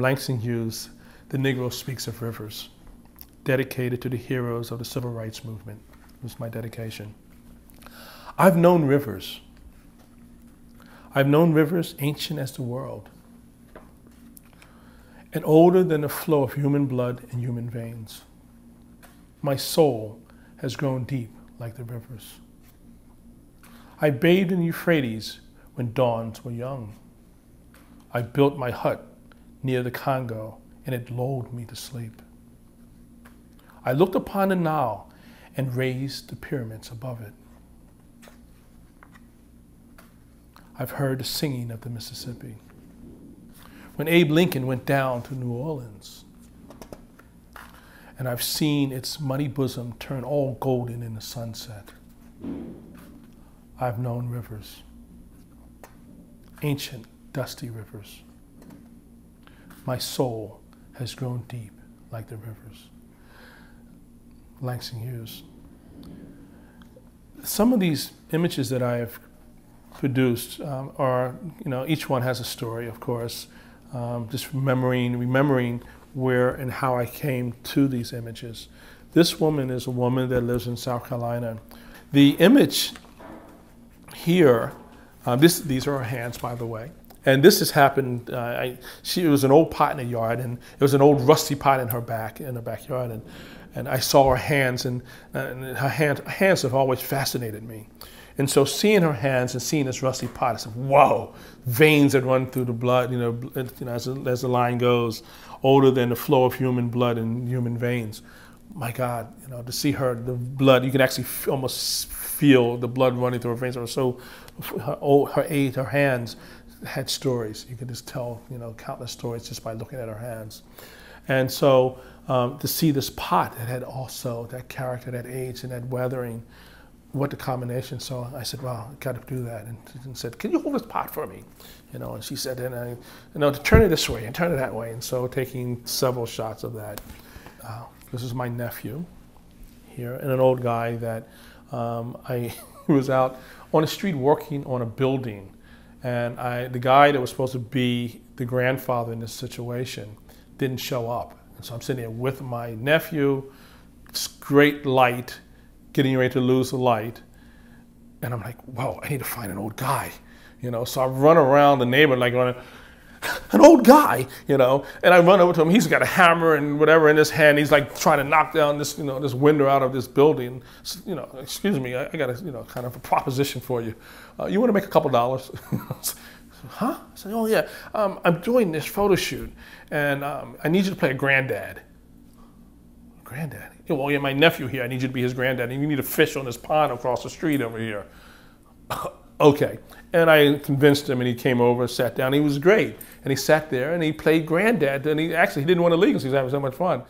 Langston Hughes, The Negro Speaks of Rivers, dedicated to the heroes of the civil rights movement. It was my dedication. I've known rivers. I've known rivers ancient as the world and older than the flow of human blood and human veins. My soul has grown deep like the rivers. I bathed in Euphrates when dawns were young. I built my hut near the Congo, and it lulled me to sleep. I looked upon the Nile and raised the pyramids above it. I've heard the singing of the Mississippi. When Abe Lincoln went down to New Orleans, and I've seen its muddy bosom turn all golden in the sunset. I've known rivers, ancient, dusty rivers. My soul has grown deep like the rivers. Langston Hughes. Some of these images that I have produced um, are, you know, each one has a story, of course. Um, just remembering, remembering where and how I came to these images. This woman is a woman that lives in South Carolina. The image here, uh, this, these are her hands, by the way. And this has happened. Uh, I, she it was an old pot in the yard, and it was an old rusty pot in her back in her backyard, and and I saw her hands, and, and her hands hands have always fascinated me. And so seeing her hands and seeing this rusty pot, I said, whoa, veins that run through the blood, you know, you know as, as the line goes, older than the flow of human blood and human veins. My God, you know, to see her, the blood, you can actually almost feel the blood running through her veins. So her, her age, her hands had stories. You could just tell, you know, countless stories just by looking at her hands. And so um, to see this pot that had also that character, that age, and that weathering, what the combination. So I said, well, I got to do that. And, said, can you hold this pot for me? You know, and she said, and I, you know, to turn it this way and turn it that way. And so taking several shots of that. Uh, this is my nephew here, and an old guy that um, I was out on the street working on a building. And I, the guy that was supposed to be the grandfather in this situation didn't show up. And so I'm sitting there with my nephew, great light, getting ready to lose the light. And I'm like, whoa, I need to find an old guy, you know. So I run around the neighborhood like going, an old guy, you know, and I run over to him. He's got a hammer and whatever in his hand. He's like trying to knock down this, you know, this window out of this building. So, you know, excuse me, I, I, got a, you know, kind of a proposition for you. Uh, you want to make a couple dollars? huh? I said, oh yeah, um, I'm doing this photo shoot, and um, I need you to play a granddad. Granddad? well, yeah, my nephew here. I need you to be his granddad, and you need a fish on this pond across the street over here. okay. And I convinced him, and he came over, sat down. He was great, and he sat there and he played granddad. And he actually he didn't want to leave because he was having so much fun.